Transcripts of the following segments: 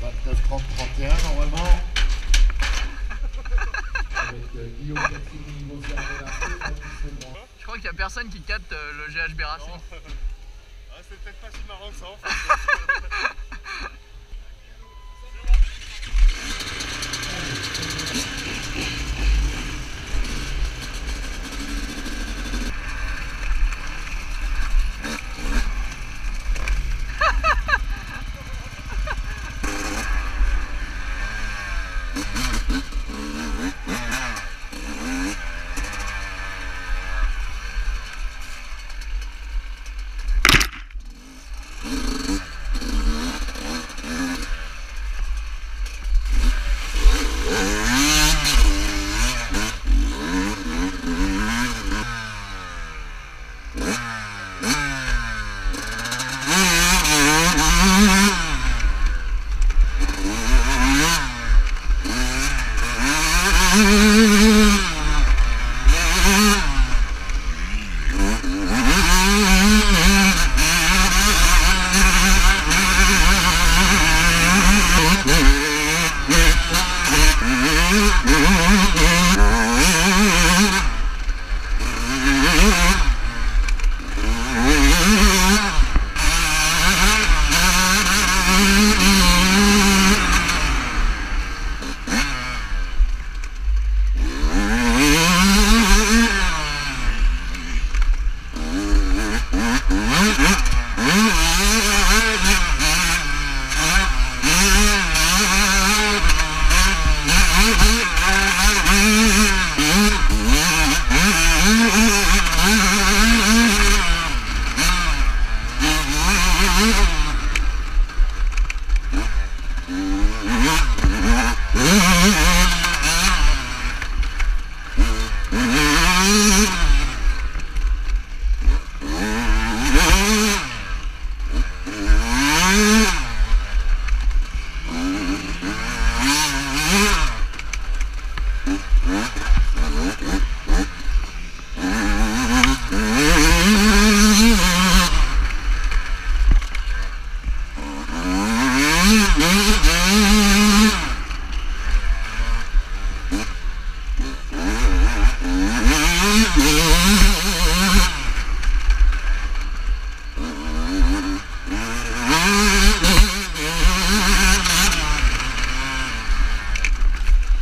29, 30, 31 normalement. Avec euh, Guillaume Cassini, Legrand. Je crois qu'il y a personne qui capte euh, le GHB Racing. Ah, c'est peut-être pas si marrant que ça en fait.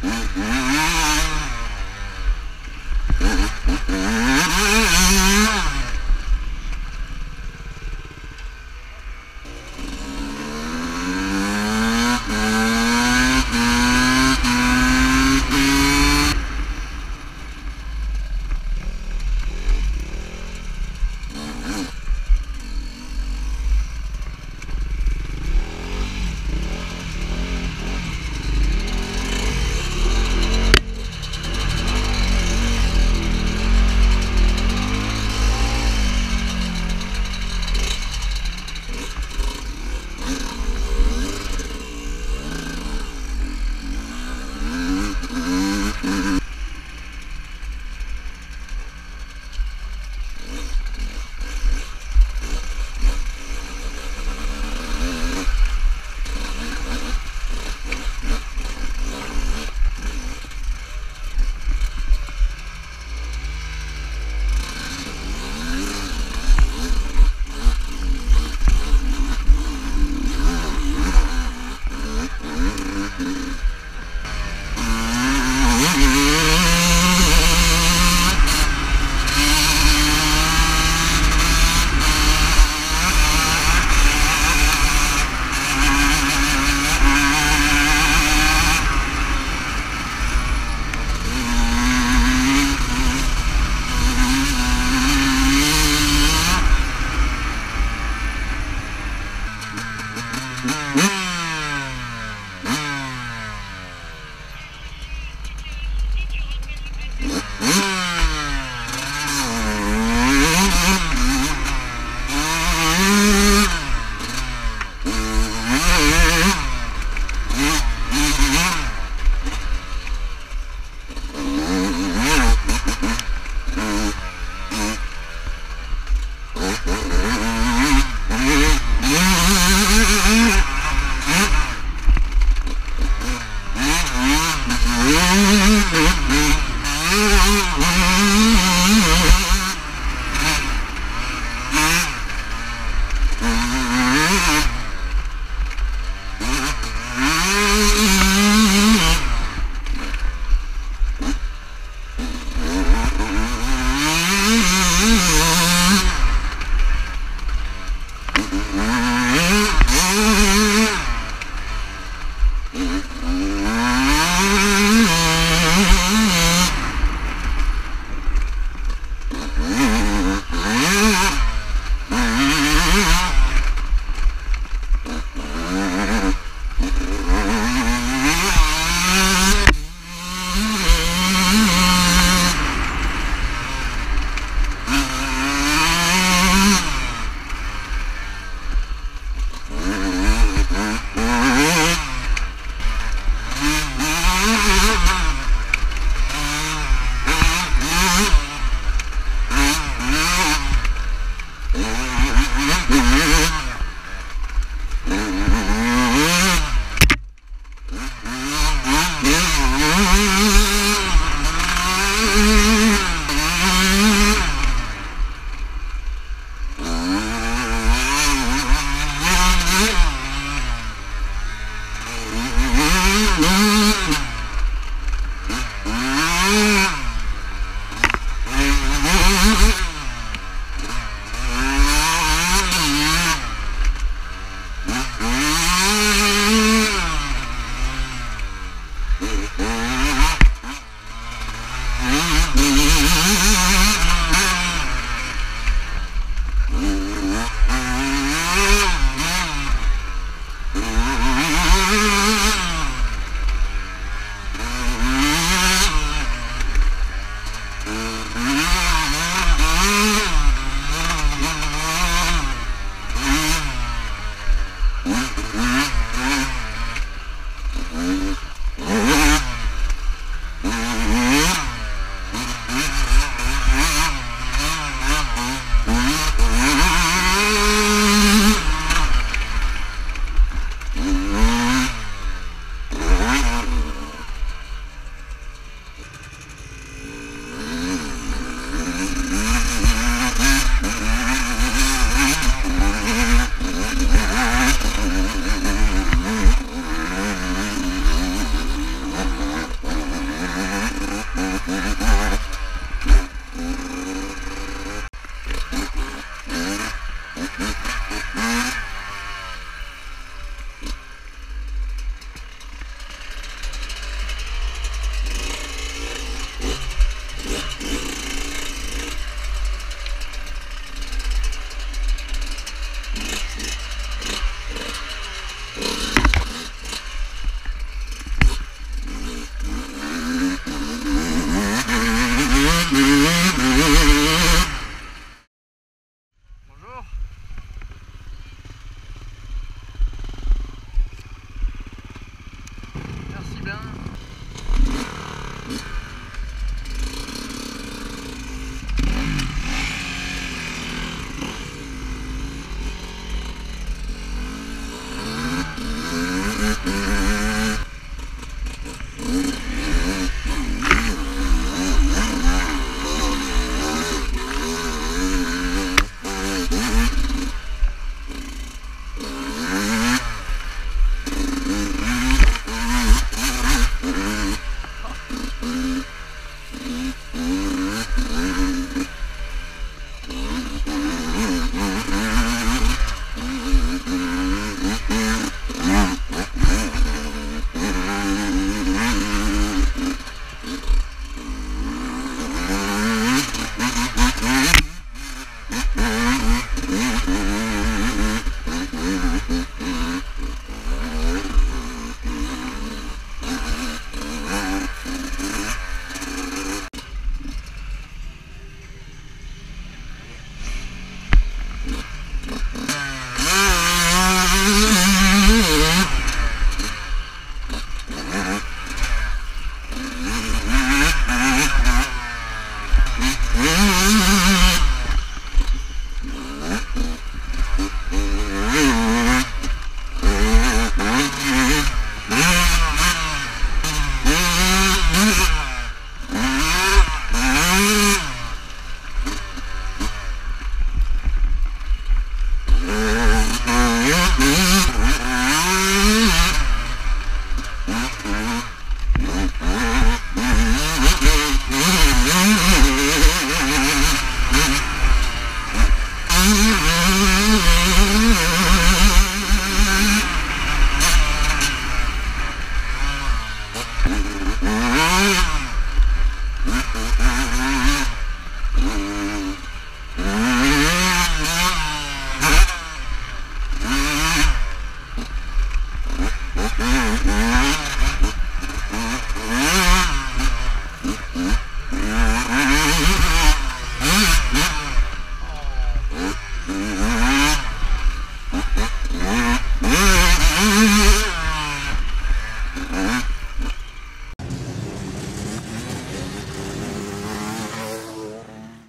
Mm-hmm.